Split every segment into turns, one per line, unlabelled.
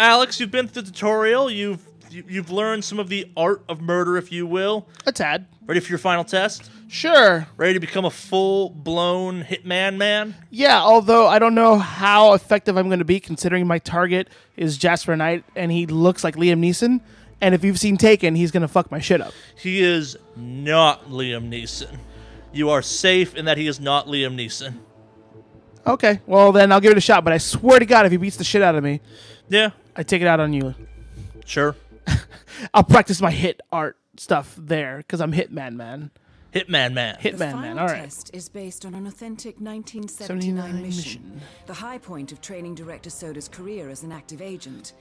Alex, you've been through the tutorial. You've you- you've learned some of the art of murder, if you will.
A tad.
Ready for your final test?
Sure.
Ready to become a full-blown hitman man?
Yeah, although I don't know how effective I'm going to be considering my target is Jasper Knight and he looks like Liam Neeson. And if you've seen Taken, he's going to fuck my shit up.
He is not Liam Neeson. You are safe in that he is not Liam Neeson.
Okay, well then I'll give it a shot. But I swear to God, if he beats the shit out of me,
Yeah,
I take it out on you.
sure.
I'll practice my hit art stuff there because I'm Hitman Man.
Hitman man.
Hitman
the
Man.
final
All right.
test is based on an authentic 1979 mission,
mission.
the high point of training director Soders' career as an active agent.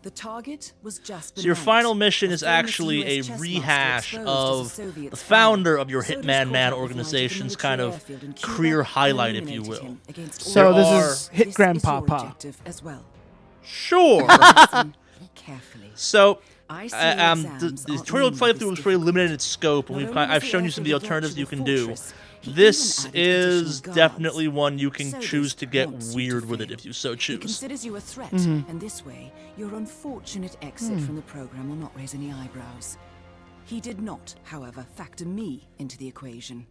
The target was Jasper
So your
Knight,
final mission is actually a
US chess master
rehash of
as a Soviet
the founder of your
Soders'
Hitman Man organization's kind of
airfield in Cuba
career highlight, if you will.
So
There
this is Hit
This
Grandpa Pa.
as well.
Sure.
Carefully.
so, uh, um, the, the tutorial playthrough was very limited in its scope, and we've
only
kind,
was
I've shown you some of the alternatives you can do. This is definitely one you can choose to get
to
weird with it if you so
He
choose.
considers you a threat,
Mm-hmm.
and this way, your unfortunate exit from the program will not raise any eyebrows. He did not, however, factor me into the equation.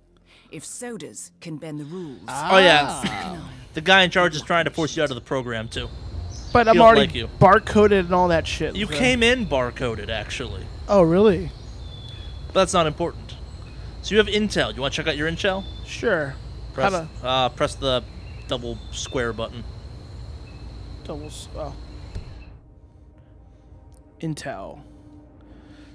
If Soders can bend the rules,
Oh yeah,
so can I.
the guy in charge is trying to force you out of the program too.
But I'm already
like you.
barcoded and all that shit.
You
so-
came in barcoded actually,
Oh, really?
but that's not important. So you have intel. You want to check out your intel?
Sure.
Press,
How to
uh, press the double square button.
doubles? Oh. Intel.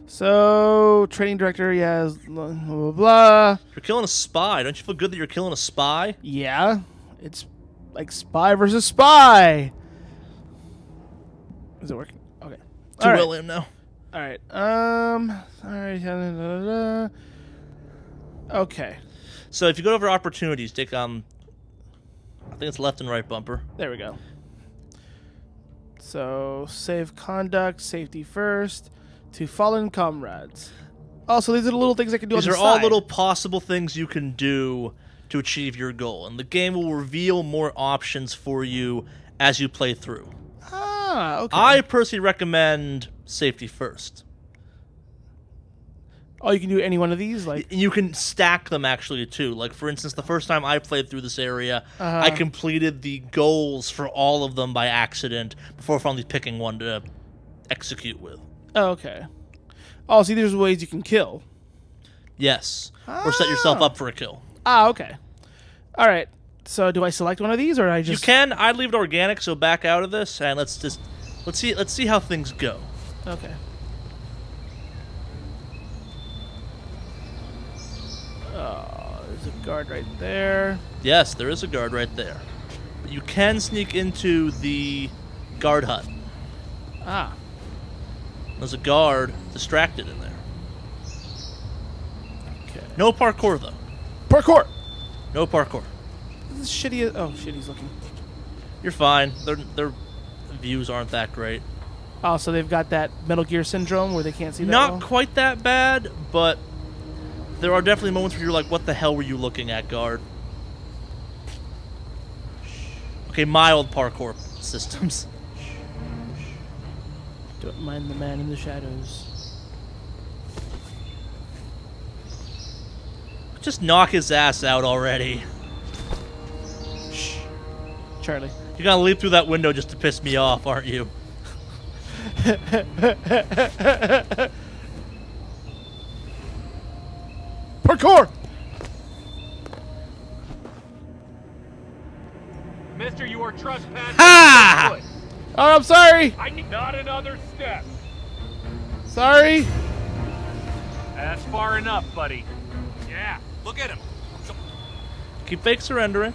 So training director, yeah, blah blah blah.
You're killing a spy. Don't you feel good that you're killing a spy?
Yeah, it's like spy versus spy. Is it working? Okay.
To
right.
William now.
All right. Um. All right. Okay.
So if you go over opportunities, take um, I think it's left and right bumper.
There we go. So save conduct, safety first, to fallen comrades. Oh, so these are the little things I can do
These
on
are
the
all little possible things you can do to achieve your goal, and the game will reveal more options for you as you play through.
Ah, okay.
I personally recommend safety first.
oh, you can do any one of these, like
you can stack them actually too. Like for instance, the first time I played through this area,
Uh-huh.
I completed the goals for all of them by accident before finally picking one to execute with.
oh, okay. Oh, see, there's ways you can kill.
Yes, or set yourself
Ah.
up for a kill.
Ah, okay. All right. So do I select one of these, or I just?
You can. I'd leave it organic, so back out of this and let's just let's see let's see how things go.
Okay. Oh, there's a guard right there.
Yes, there is a guard right there. But you can sneak into the guard hut.
Ah.
There's a guard distracted in there.
Okay.
No parkour though.
Parkour.
No parkour.
Is shitty. Oh, shit. He's looking.
You're fine. Their their views aren't that great.
Oh, so they've got that Metal Gear syndrome where they can't see that
Not
well?
quite that bad, but there are definitely moments where you're like, "What the hell were you looking at, guard?" Okay, mild parkour systems.
Don't mind the man in the shadows.
Just knock his ass out already.
Shh. Charlie.
You're gonna leap through that window just to piss me off, aren't you?
Parkour!
Mister, you are trespassing.
Ha!
Oh, I'm sorry.
I need not another step.
Sorry.
That's far enough, buddy. Yeah, look at him.
Keep fake surrendering.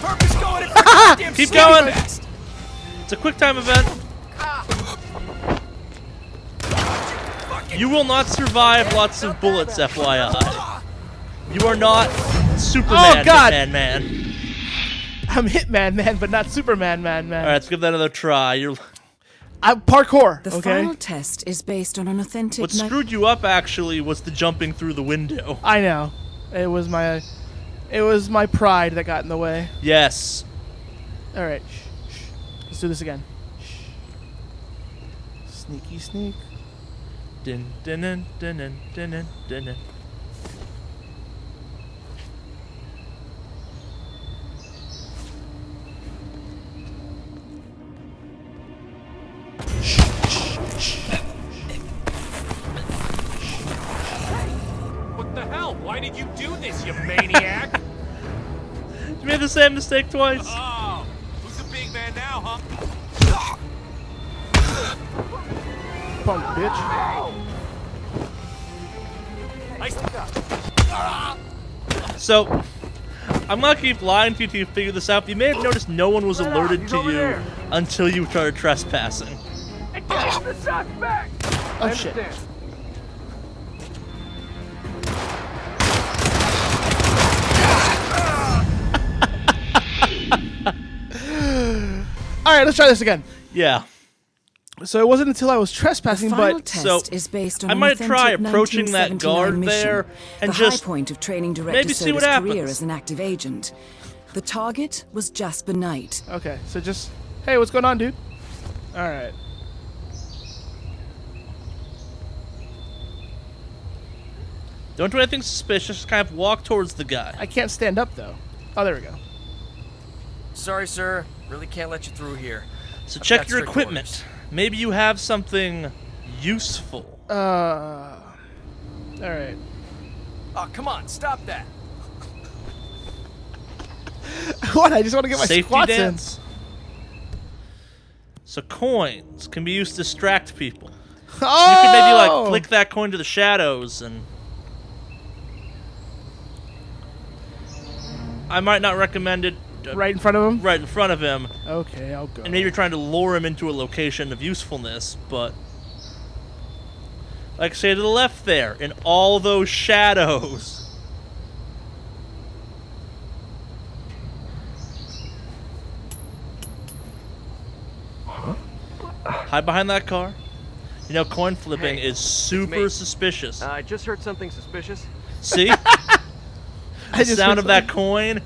Purpose going in
Keep going.
fest.
It's a quick time event. You will not survive lots of bullets, FYI. You are not Superman,
Oh, God.
man, man.
I'm Hitman Man, but not Superman Man Man.
All right, let's give that another try. You're.
I'm parkour.
The
okay.
final test is based on an authentic.
What screwed you up actually was the jumping through the window.
I know. It was my, it was my pride that got in the way.
Yes.
All right. Shh, shh. Let's do this again. Sneaky sneak.
Din, din, din, din, din, din, din,
hell? Why did you do this, you maniac?
You made the same mistake twice.
oh, who's the big man now, huh?
Punk bitch.
I
So, I'm gonna keep lying to you till you figure this out. But you may have noticed no one was alerted to you
there.
until you started trespassing.
the back.
Oh shit. Right, let's try this again.
Yeah.
So it wasn't until I was trespassing,
The final
but
test
so,
is based on
I might try approaching that
1979
guard
mission,
there and
the
just
high point of training director
maybe see what
Soders' career
happens.
as an active agent. The target was Jasper Knight.
okay. So just hey, what's going on, dude? All right.
Don't do anything suspicious. Just kind of walk towards the guy.
I can't stand up though. Oh, there we go.
Sorry, sir. Really can't let you through here.
So
I've
check your equipment.
orders.
Maybe you have something useful.
Uh. All right.
Oh, come on, stop that.
what? I just want to get my
Safety
squats
dance. So coins can be used to distract people.
in.
You
Oh!
could maybe like flick that coin to the shadows and. I might not recommend it uh,
right in front of him.
right in front of him,
Okay, I'll go.
and maybe you're trying to lure him into a location of usefulness, but. Like, say to the left there, in all those shadows. Huh? Hide behind that car. You know, coin flipping
Hey,
is super
me.
suspicious.
I just heard something suspicious.
See? The
just
sound
heard
of that coin.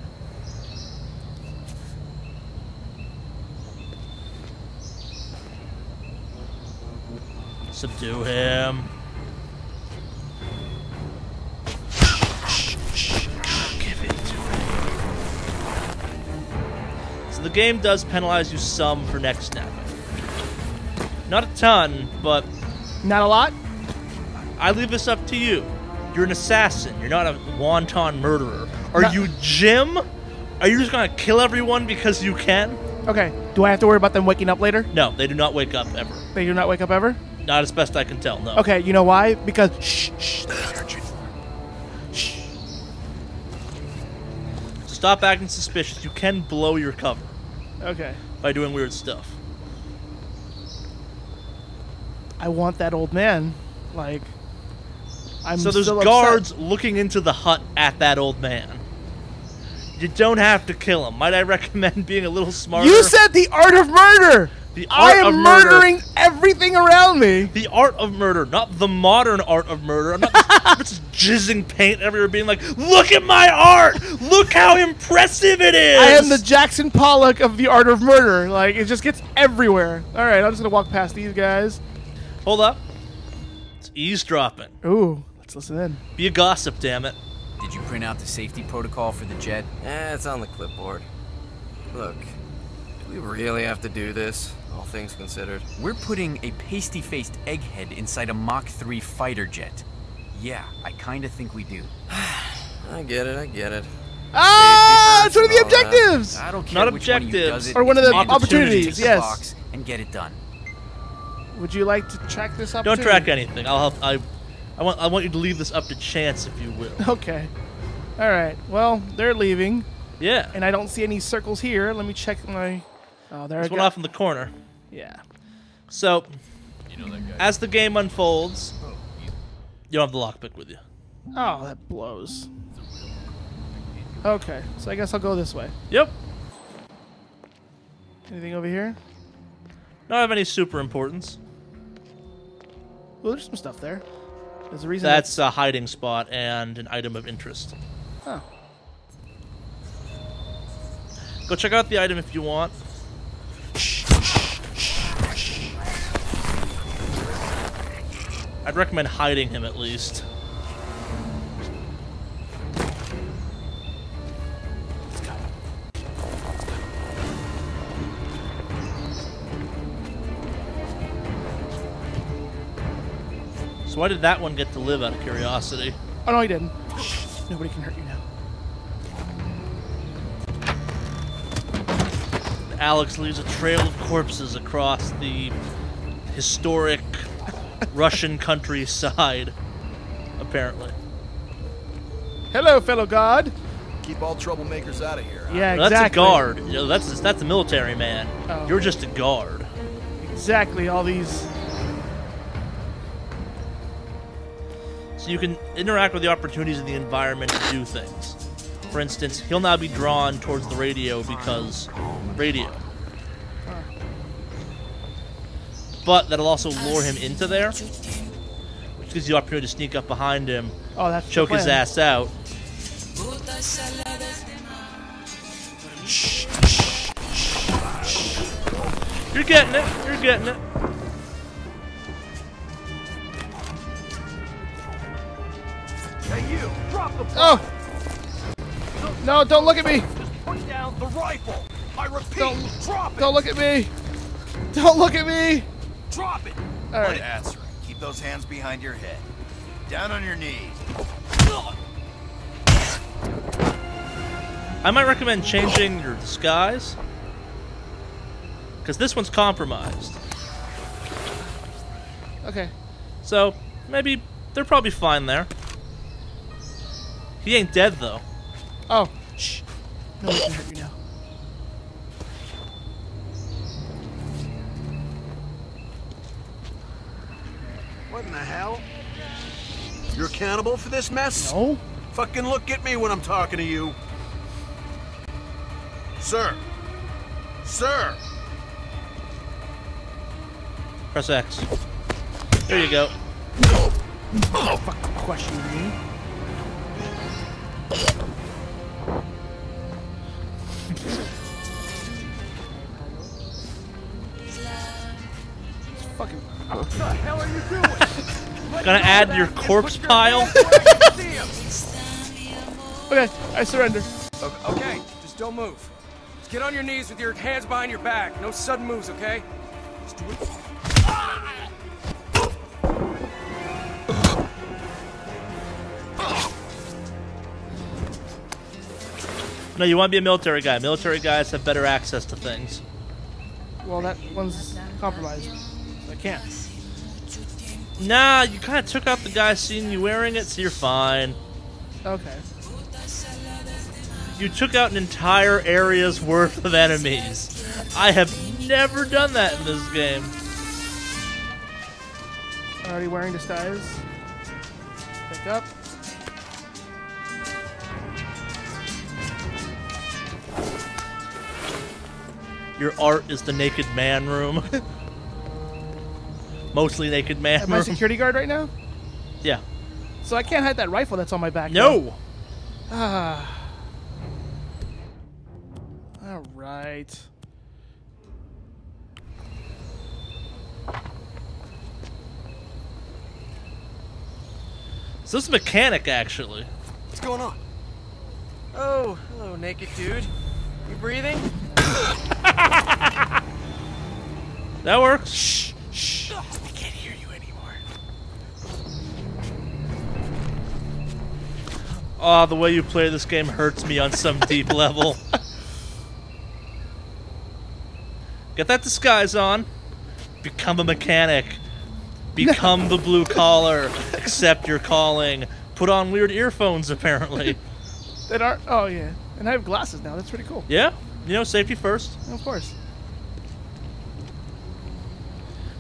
Subdue him. Give it to him. So the game does penalize you some for neck snapping. Not a ton, but
Not a lot.
I leave this up to you. You're an assassin. You're not a wanton murderer. Are
No-
you Jim? Are you just gonna kill everyone because you can?
Okay. Do I have to worry about them waking up later?
No, they do not wake up ever.
They do not wake up ever.
Not as best I can tell. No.
Okay. You know why? Because shh, shh. They heard you. Shh.
So stop acting suspicious. You can blow your cover
Okay.
by doing weird stuff.
I want that old man. Like. I'm
so there's
still upset.
guards looking into the hut at that old man. You don't have to kill him. Might I recommend being a little smarter?
You said the art of murder.
The
I
art
am
of murder.
murdering everything around me.
the art of murder, not the modern art of murder. I'm not just, just jizzing paint everywhere, being like, "Look at my art! Look how impressive it is!"
I am the Jackson Pollock of the art of murder. Like it just gets everywhere. All right, I'm just gonna walk past these guys.
Hold up. It's eavesdropping.
Ooh, let's listen in.
Be a gossip, damn it.
Did you print out the safety protocol for the jet?
Eh, it's on the clipboard. Look, do we really have to do this? All things considered.
We're putting a pasty-faced egghead inside a Mach 3 fighter jet. Yeah, I kinda think we do.
I get it, I get it.
Ah, it's
Safety
one of the
first and all that.
objectives.
I don't care
Not
which one of you
objectives.
does it.
Or one of the
opportunities,
tick the
yes.
box and get it done.
Would you like to track this up?
Don't track anything. I'll help. I, I want. I want you to leave this up to chance, if you will.
Okay. All right. Well, they're leaving,
Yeah.
and I don't see any circles here. Let me check my. Oh, there I
There's
go.
one off in the corner.
Yeah.
So, as the game unfolds, you don't have the lockpick with you.
Oh, that blows. Okay, so I guess I'll go this way.
Yep.
Anything over here?
Don't of any super importance.
Well, there's some stuff there. There's a reason.
That's a hiding spot and an item of interest.
Oh.
Go check out the item if you want. I'd recommend hiding him at least. So why did that one get to live out of curiosity?
Oh no, he didn't. Shh, nobody can hurt you now.
Alex leaves a trail of corpses across the historic Russian countryside, apparently.
Hello, fellow guard.
Keep all troublemakers out of here. huh?
Yeah,
Now, That's a guard. You know, that's that's a military man.
Oh.
You're just a guard.
Exactly. All these.
So you can interact with the opportunities of the environment to do things. For instance, he'll now be drawn towards the radio because radio. But that'll also lure him into there, which gives you the opportunity to sneak up behind him,
Oh, that's
choke his ass out. You're getting it. You're getting it.
Hey, you! Drop the
Oh! No, don't look at me!
Just Put down the rifle! I repeat,
Don't-
drop it!
Don't look at me! Don't look at me!
Drop it!
All right.
That's right. Keep those hands behind your head. Down on your knees.
I might recommend changing your disguise. Because this one's compromised.
Okay.
So, maybe they're probably fine there. He ain't dead, though.
Oh, shh. Nobody can hurt you now.
The hell? You're accountable for this mess?
No?
Fucking look at me when I'm talking to you. Sir. Sir.
Press X. There you go.
Question me.
Gonna add to your corpse pile?
Okay, I surrender.
O- Okay, just don't move. Just get on your knees with your hands behind your back. No sudden moves, okay? Just do it.
No, you want to be a military guy. Military guys have better access to things.
Well, that one's compromised. I can't.
Nah, you kind of took out the guy seeing you wearing it, so you're fine.
Okay.
You took out an entire area's worth of enemies. I have never done that in this game.
Already wearing disguise. Pick up.
Your art is the naked man room. Mostly naked man
Am I
room.
security guard right now?
Yeah.
So I can't hide that rifle that's on my back.
No.
Ah. All right.
So this mechanic actually.
What's going on? Oh, hello, naked dude. You breathing?
That works. Shh. Shh. Oh, the way you play this game hurts me on some deep level. Get that disguise on. Become a mechanic. Become the blue collar. Accept your calling. Put on weird earphones, apparently.
That are. Oh yeah. And I have glasses now. That's pretty cool.
Yeah? You know, safety first.
Of course.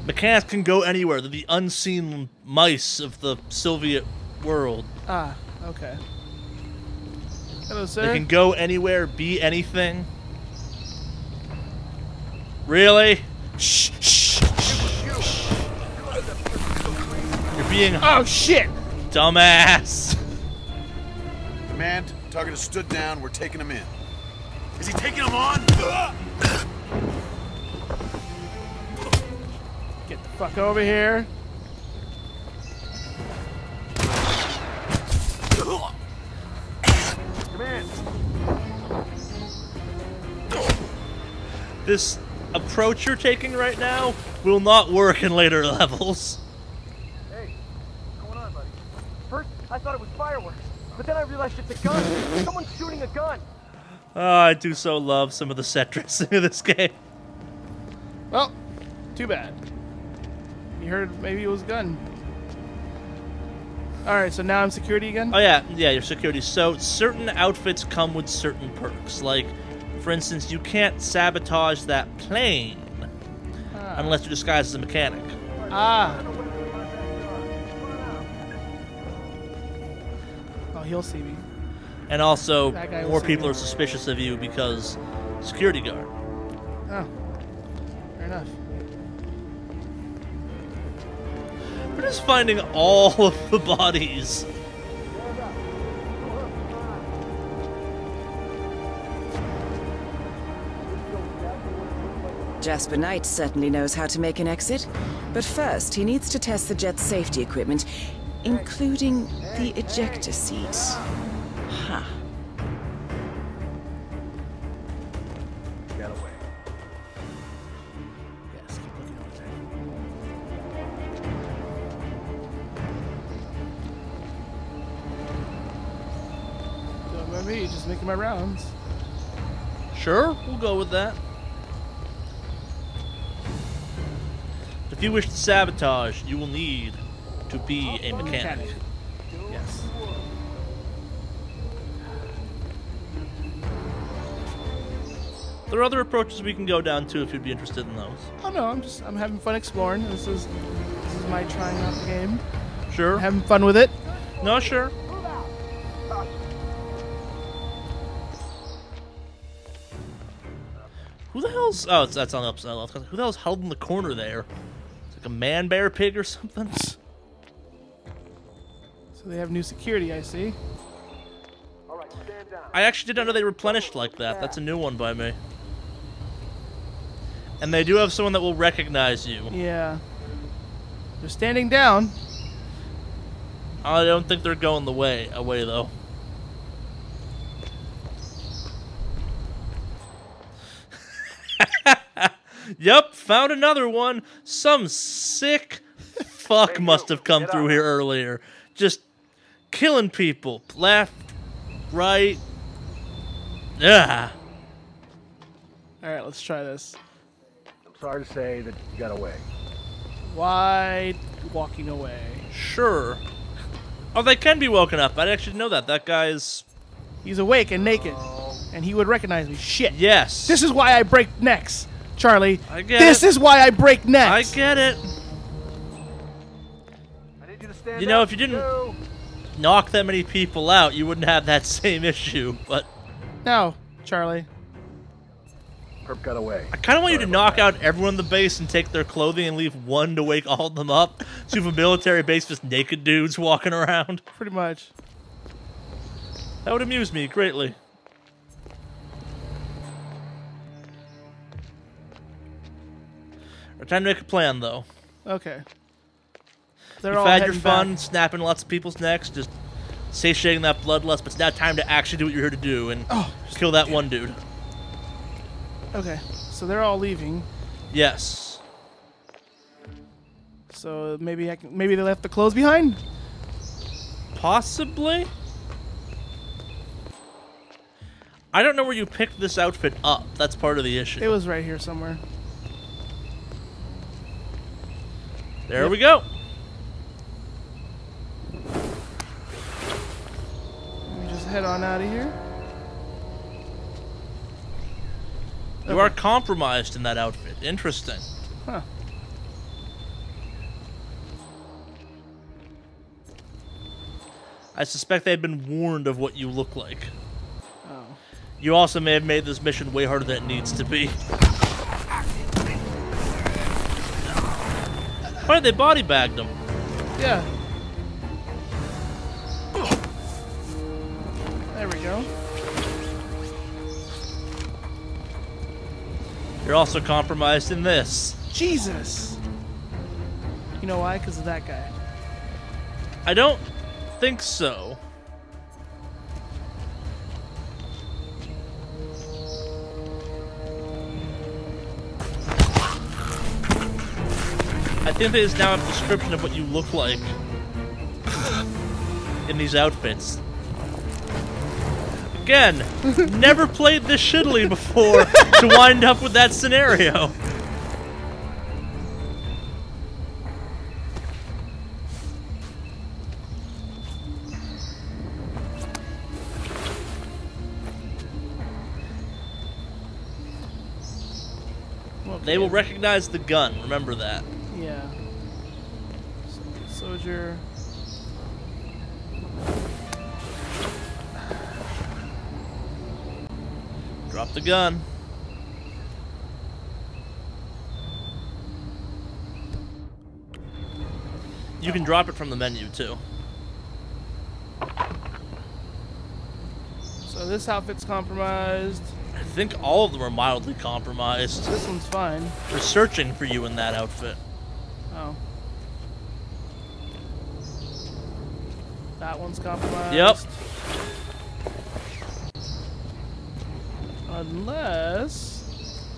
Mechanics can go anywhere. They're the unseen mice of the Soviet world.
Ah. Okay. Hello, sir.
They can go anywhere, be anything. Really? Shh, shh. You're being.
Oh shit!
Dumbass.
Command, target is stood down. We're taking him in. Is he taking him on?
Get the fuck over here.
This approach you're taking right now will not work in later levels.
Hey, what's going on, buddy? First, I thought it was fireworks, but then I realized it's a gun. Someone's shooting a gun.
Oh, I do so love some of the set dressing of this game.
Well, too bad. You heard maybe it was a gun. All right, so now I'm security again.
Oh yeah, yeah, your security. So certain outfits come with certain perks. Like, for instance, you can't sabotage that plane unless you're disguised as a mechanic.
Ah. Oh, he'll see me.
And also,
That guy will
more people
me.
are suspicious of you because security guard.
Oh, fair enough.
We're just finding all of the bodies.
Jasper Knight certainly knows how to make an exit. But first, he needs to test the jet's safety equipment, including the ejector seat. Ha.
Yes, keep looking over there. Don't mind me, just making my rounds.
Sure, we'll go with that. If you wish to sabotage, you will need to be oh, a oh, mechanic.
Yes.
There are other approaches we can go down to if you'd be interested in those.
Oh no, I'm just I'm having fun exploring. This is this is my trying out the game.
Sure.
Having fun with it.
No, sure. Who the hell's? Oh, that's on the upside left. Who the hell's held in the corner there? Like a man bear pig or something.
So they have new security, I see.
I actually did not know they replenished like that. That's a new one by me. And they do have someone that will recognize you.
Yeah. They're standing down.
I don't think they're going the way away though. Yep, found another one. Some sick fuck must have come through here earlier. Just killing people. Left, right. Yeah.
All right, let's try this.
I'm sorry to say that you got away.
Why walking away.
Sure. Oh, they can be woken up. I actually know that. That guy's.
He's awake and naked, oh. and he would recognize me. Shit.
Yes.
This is why I break necks, Charlie.
I get
this
it.
is why I break
next.
I
get it.
I need you to stand
You know, if you didn't
Go.
knock that many people out, you wouldn't have that same issue. But
No, Charlie.
Perp got away.
I kind of want you to knock out everyone in the base and take their clothing and leave one to wake all of them up. So you have a military base just naked dudes walking around.
Pretty much.
That would amuse me greatly. Our time to make a plan, though.
Okay. They're
You've
all
had your fun
back.
snapping lots of people's necks, just satiating that bloodlust, but it's now time to actually do what you're here to do and
Oh,
kill that one dude.
Okay, so they're all leaving.
Yes.
So maybe I can. Maybe they left the clothes behind.
Possibly. I don't know where you picked this outfit up. That's part of the issue.
It was right here somewhere.
There we go.
Let me just head on out of here.
You are compromised in that outfit. Interesting.
Huh.
I suspect they've been warned of what you look like.
Oh.
You also may have made this mission way harder than it needs to be. Why they body bagged him?
Yeah. There we go.
You're also compromised in this.
Jesus. You know why? Because of that guy.
I don't think so. I think there's now a description of what you look like in these outfits. Again, never played this shittily before to wind up with that scenario. They will recognize the gun. Remember that. Drop the gun. You can drop it from the menu too.
So this outfit's compromised.
I think all of them are mildly compromised.
This one's fine.
They're searching for you in that outfit.
Oh. That one's compromised.
Yep.
Unless.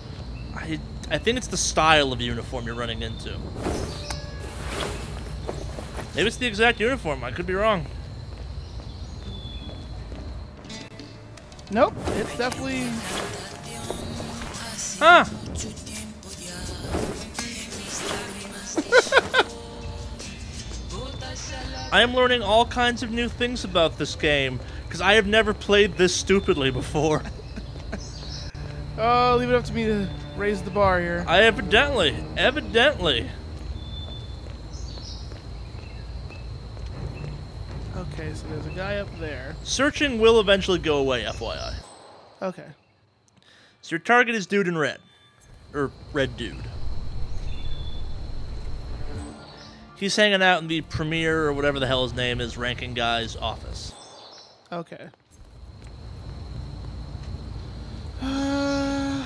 I I think it's the style of uniform you're running into. Maybe it's the exact uniform. I could be wrong.
Nope. It's definitely.
Huh. I am learning all kinds of new things about this game because I have never played this stupidly before.
Oh, leave it up to me to raise the bar here.
I evidently, evidently.
Okay, so there's a guy up there.
Searching will eventually go away, FYI.
Okay.
So your target is dude in red. Or red dude. He's hanging out in the premier or whatever the hell his name is, ranking guy's office.
Okay.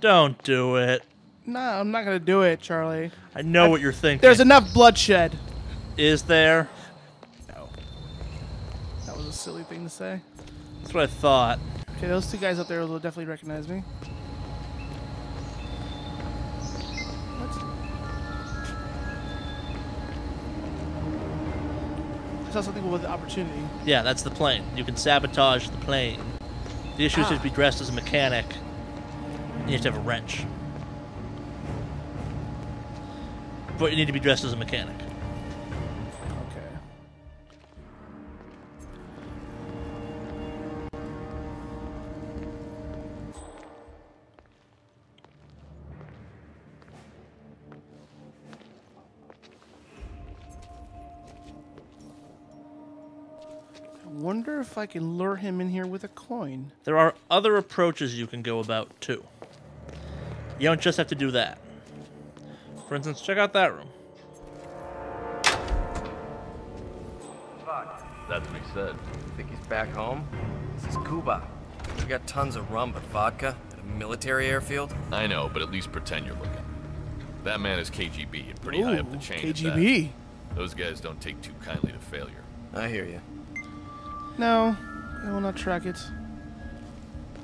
Don't do it.
no, I'm not gonna do it, Charlie.
I know what you're thinking.
There's enough bloodshed.
Is there?
No. That was a silly thing to say.
That's what I thought.
Okay, those two guys up there will definitely recognize me. What? I saw something with opportunity.
Yeah, that's the plane. You can sabotage the plane. The issue is
Ah.
to be dressed as a mechanic. You have to have a wrench. But you need to be dressed as a mechanic.
Wonder if I can lure him in here with a coin.
There are other approaches you can go about too. You don't just have to do that. For instance, check out that room.
That's what he said. Think he's back home? This is Cuba. We got tons of rum, but vodka at a military airfield?
I know, but at least pretend you're looking. That man is KGB and pretty high up the chain. at.
KGB.
Those guys don't take too kindly to failure.
I hear you.
No, I will not track it.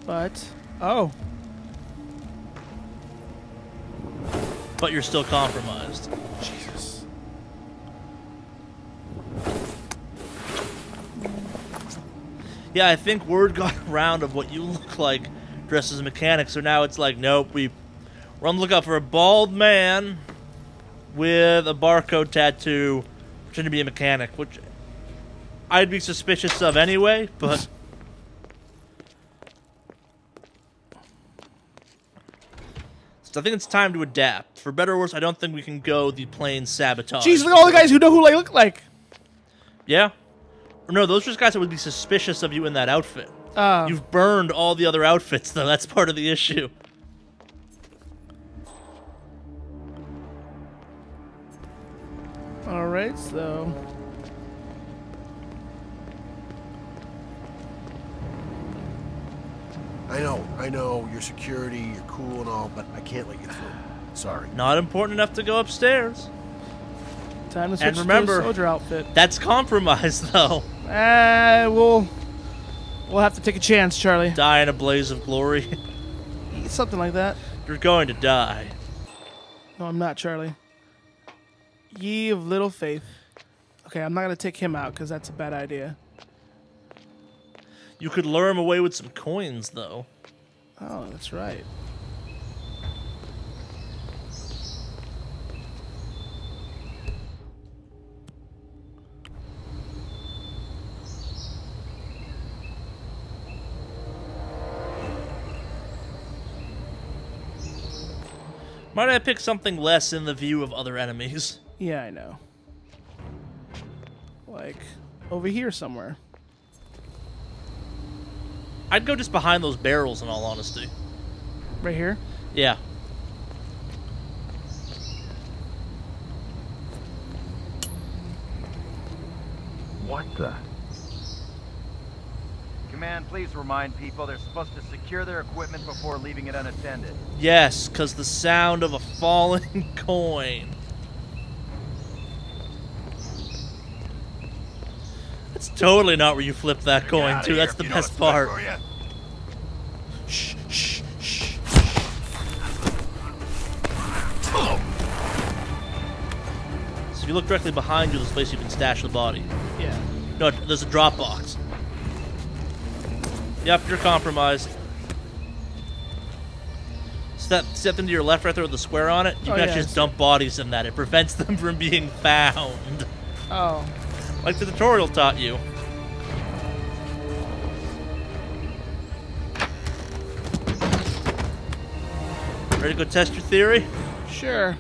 But oh,
But you're still compromised.
Jesus.
Yeah, I think word got around of what you look like dressed as a mechanic, so now it's like, nope, we, we're on the lookout for a bald man with a barcode tattoo pretending to be a mechanic, which I'd be suspicious of anyway, but. So I think it's time to adapt. For better or worse, I don't think we can go the plain sabotage.
Jeez, look at all the guys who know who I look like.
Yeah? Or no, those are just guys that would be suspicious of you in that outfit.
Uh,
You've burned all the other outfits, though. That's part of the issue.
all right, so
I know, I know, you're security, you're cool and all, but I can't let you through. Sorry.
Not important enough to go upstairs.
time to switch
And remember-
to a soldier outfit.
That's compromise, though.
Uh, we'll we'll have to take a chance, Charlie.
Die in a blaze of glory.
Something like that.
You're going to die.
No, I'm not, Charlie. Ye of little faith. Okay, I'm not gonna take him out because that's a bad idea.
You could lure him away with some coins, though.
Oh, that's right.
Might I pick something less in the view of other enemies?
Yeah, I know. Like over here somewhere.
I'd go just behind those barrels, in all honesty.
Right here.
Yeah.
What the?
Command, please remind people they're supposed to secure their equipment before leaving it unattended.
Yes, because the sound of a falling coin. That's totally not where you flip that coin to. That's the best part. Shh, shh, shh. So if you look directly behind you, there's a place you can stash the body.
Yeah.
No, there's a drop box. Yep, you're compromised. Step step into your left right there with the square on it. You
Oh,
can
yeah,
actually just dump bodies in that. It prevents them from being found.
Oh.
Like the tutorial taught you. Ready to go test your theory?
Sure.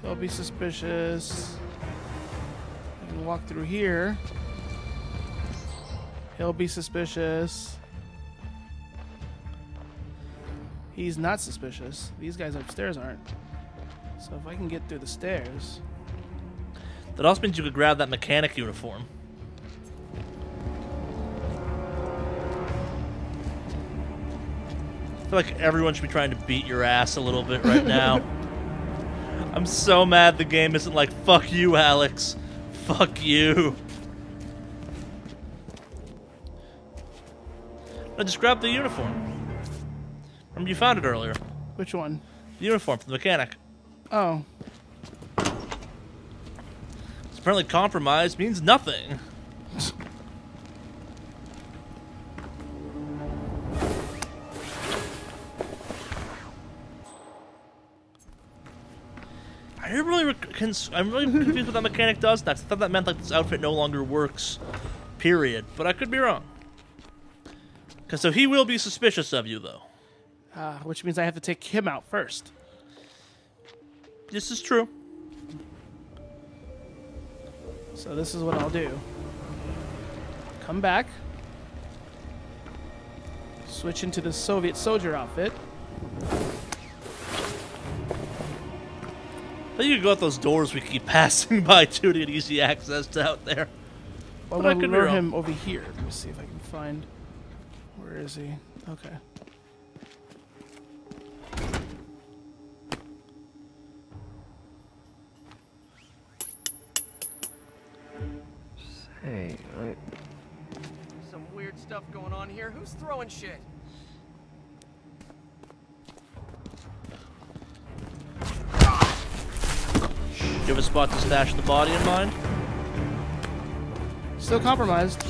He'll be suspicious. Walk through here. He'll be suspicious. He's not suspicious. These guys upstairs aren't. So if I can get through the stairs.
That also means you could grab that mechanic uniform. I feel like everyone should be trying to beat your ass a little bit right now. I'm so mad the game isn't like, fuck you, Alex. Fuck you. I just grabbed the uniform. You found it earlier.
Which one?
The uniform from the mechanic.
Oh.
It's apparently compromised means nothing. I really I'm really confused what that mechanic does next. I thought that meant like this outfit no longer works, period. But I could be wrong. Cause so he will be suspicious of you though.
Uh, which means I have to take him out first.
This is true.
So this is what I'll do. Come back. Switch into the Soviet soldier outfit.
I think you could go out those doors we keep passing by too to get easy access to out there.
I'm
But I
gonna
could
lure him over here. Let me see if I can find. Where is he? Okay.
Hey, wait. Some weird stuff going on here. Who's throwing shit?
Do you have a spot to stash the body in mind?
Still compromised.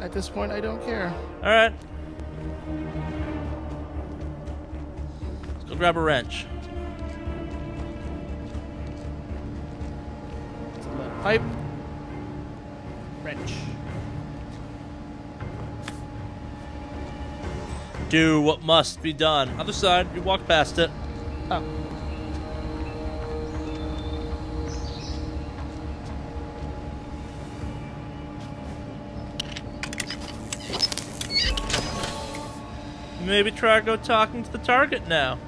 At this point, I don't care.
All right. Let's go grab a wrench.
Pipe. Wrench.
Do what must be done. Other side, you walk past it.
Oh.
Maybe try to go talking to the target now.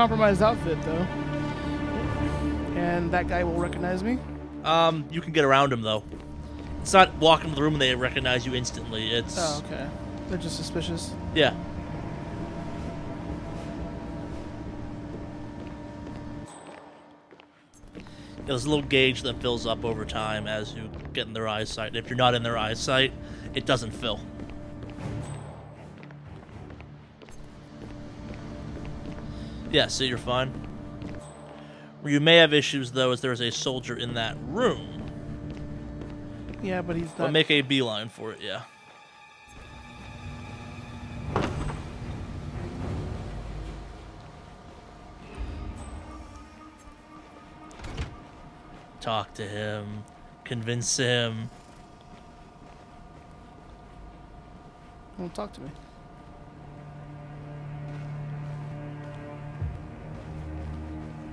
Compromised outfit, though. And that guy will recognize me.
Um, you can get around him though. It's not walking into the room and they recognize you instantly. It's
Oh, okay. They're just suspicious.
yeah. There's a little gauge that fills up over time as you get in their eyesight. If you're not in their eyesight, it doesn't fill. Yeah, so you're fine. Where you may have issues, though, is there's a soldier in that room.
Yeah, but he's not...
But make a beeline for it, yeah. Talk to him, convince him.
Won't talk to me.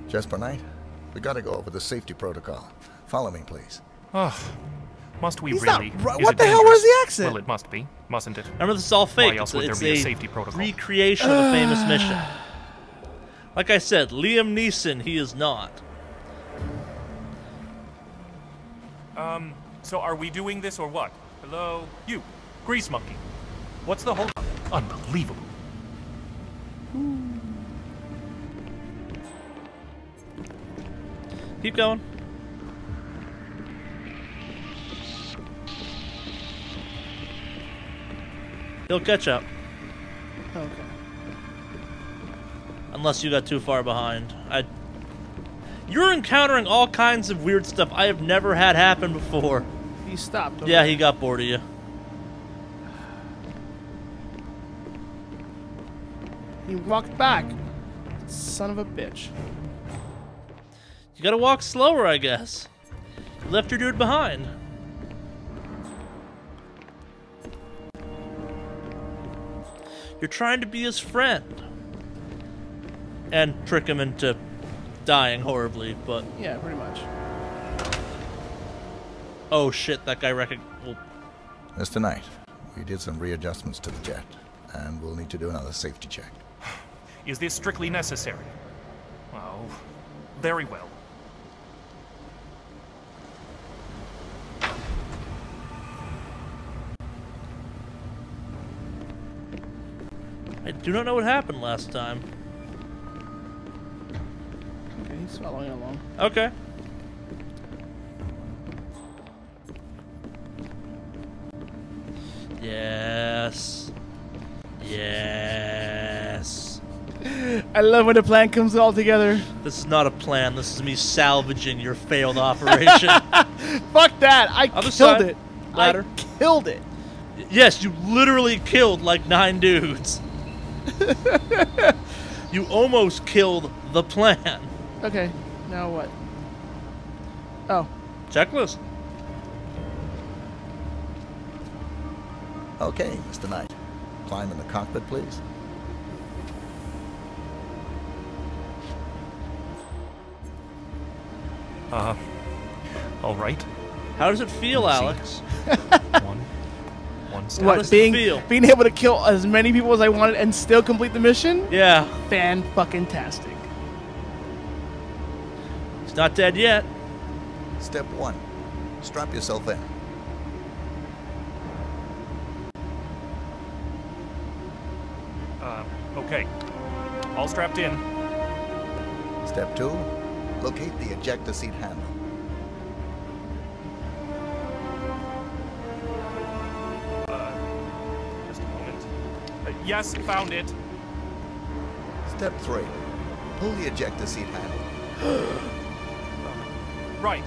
Jasper Knight, we gotta go over the safety protocol. Follow me, please.
Ugh. Must we
He's not
really?
ru- what
it
the hell was the accent?
Well, it must be, mustn't it?
Remember, this is all fake.
Why else
it's
would there
it's
be a
a
safety protocol?
recreation of a famous mission. Like I said, Liam Neeson, he is not.
Um, so are we doing this or what? Hello? You, Grease Monkey. What's the whole... Unbelievable.
Keep going. He'll catch up.
Okay.
Unless you got too far behind. I. You're encountering all kinds of weird stuff I have never had happen before.
He stopped. over
Yeah, he got bored of you.
He walked back. Son of a bitch.
You gotta walk slower, I guess. You left your dude behind. You're trying to be his friend. And trick him into dying horribly, but
Yeah, pretty much.
oh shit, that guy recog- well,
Mr. Knight, we did some readjustments to the jet, and we'll need to do another safety check.
Is this strictly necessary? Oh, very well.
I do not know what happened last time.
Okay, he's following along.
Okay. Yes. Yes.
I love when the plan comes all together.
This is not a plan. This is me salvaging your failed operation.
Fuck that! I
Other
killed
side.
it.
Ladder.
I killed it.
yes, you literally killed like nine dudes. you almost killed the plan.
Okay, now what? Oh,
Checklist.
Okay, Mr. Knight. Climb in the cockpit, please.
Uh, all right.
How does it feel, Alex?
One, one
what? Being being able to kill as many people as I wanted and still complete the mission?
Yeah.
Fan fucking tastic.
He's not dead yet.
Step one. Strap yourself in.
Uh, okay. All strapped in.
Step two. Locate the ejector seat handle.
Yes, found it.
Step three. Pull the ejector seat handle.
Right.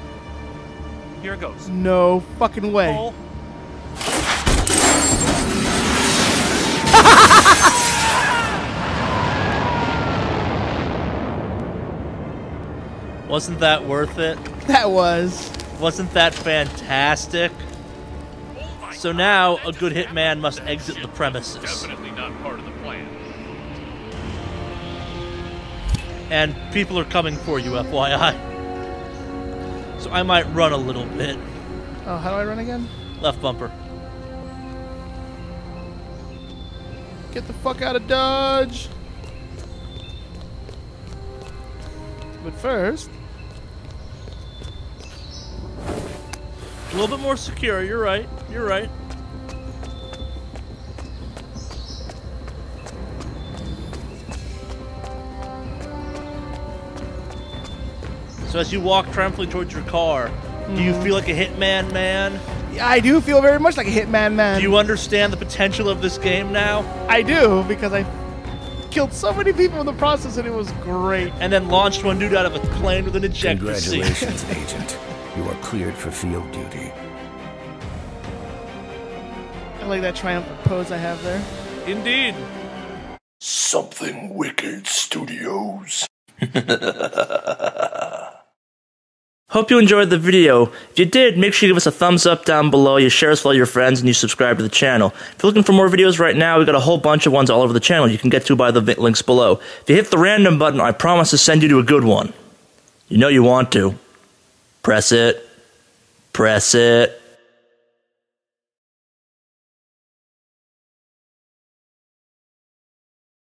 Here it goes.
No fucking way.
Pull.
Wasn't that worth it?
That was.
Wasn't that fantastic? Oh so now a good hitman must exit the premises. And people are coming for you, FYI. So I might run a little bit.
Oh, how do I run again?
Left bumper.
Get the fuck out of Dodge. But first,
A little bit more secure, you're right. You're right. So as you walk triumphantly towards your car, do you
Mhm.
feel like a hitman man?
I do feel very much like a hitman man.
Do you understand the potential of this game now?
I do because I killed so many people in the process, and it was great.
And then launched one dude out of a plane with an ejector seat.
Congratulations, Agent. You are cleared for field duty.
I like that triumphant pose I have there.
Indeed.
Something Wicked Studios.
Hope you enjoyed the video. If you did, make sure you give us a thumbs up down below, you share us with all your friends, and you subscribe to the channel. If you're looking for more videos right now, we've got a whole bunch of ones all over the channel you can get to by the links below. If you hit the random button, I promise to send you to a good one. You know you want to. Press it. Press it.